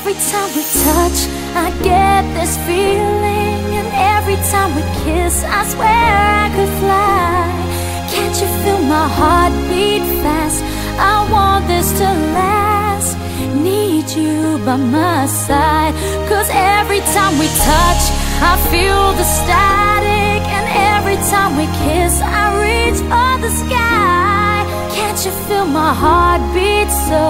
Every time we touch, I get this feeling. And every time we kiss, I swear I could fly. Can't you feel my heart beat fast? I want this to last. Need you by my side. Cause every time we touch, I feel the static. And every time we kiss, I reach for the sky. Can't you feel my heart beat so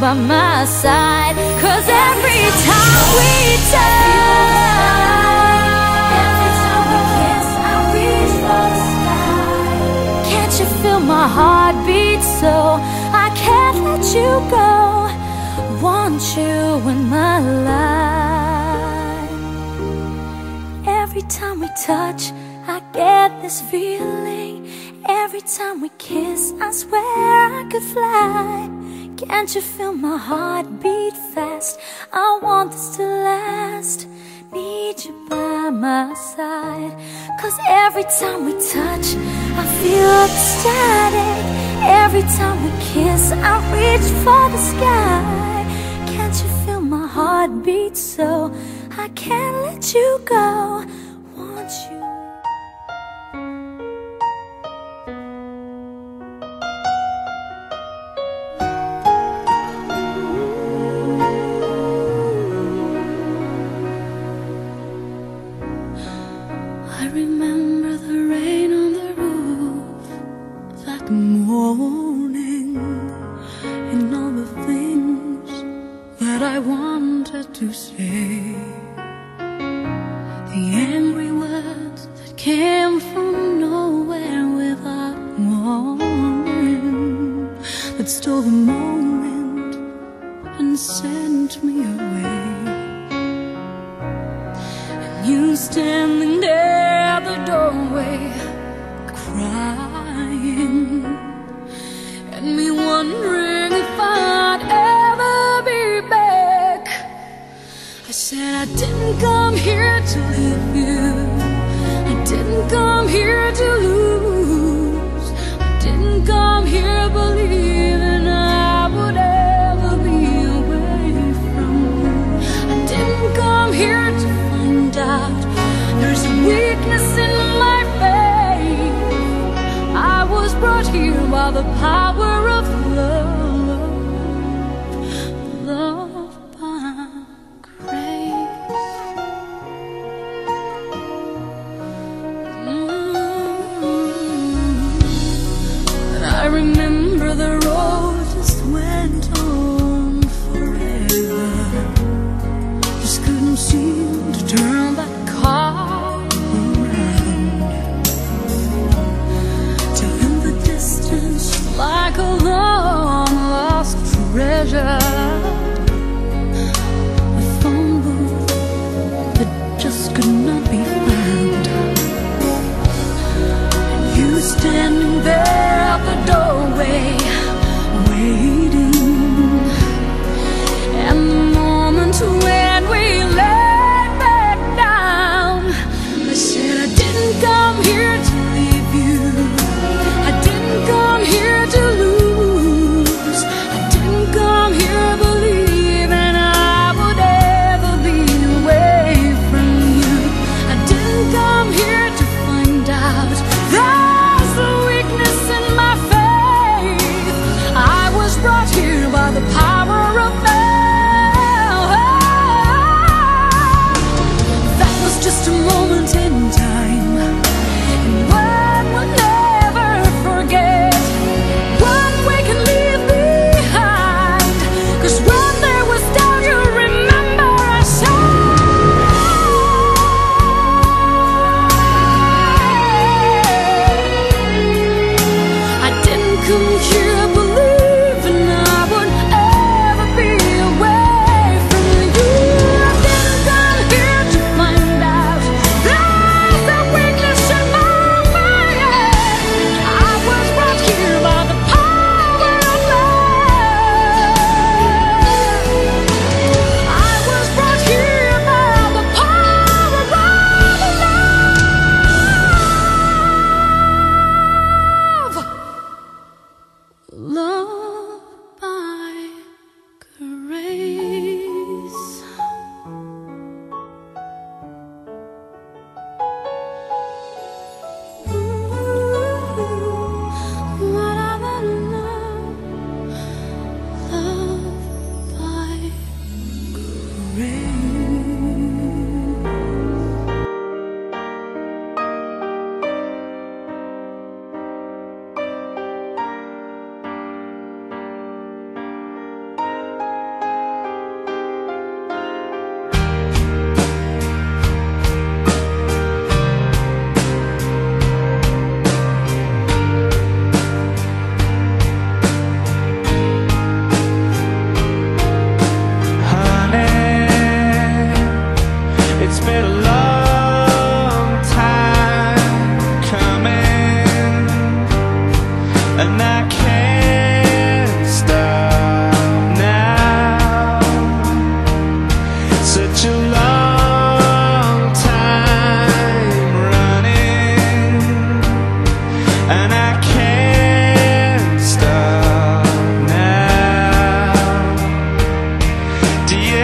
by my side. Cause every time we touch, my heart beat so I can't let you go? Want you in my life. Every time we touch, I get this feeling. Every time we kiss, I swear I could fly. Can't you feel my heart beat fast? I want this to last. Need you by my side. Cause every time we touch, I feel static. Every time we kiss, I reach for the sky. Can't you feel my heart beat so I can't let you go? I wanted to say. The angry words that came from nowhere without warning that stole the moment and sent me away. And you standing there at the doorway, crying, and me wondering seem to turn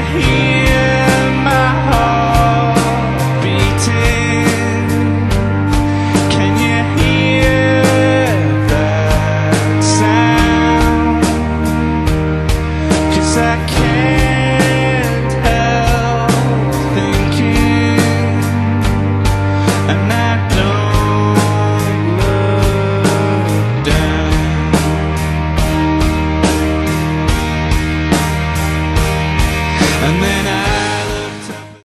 here.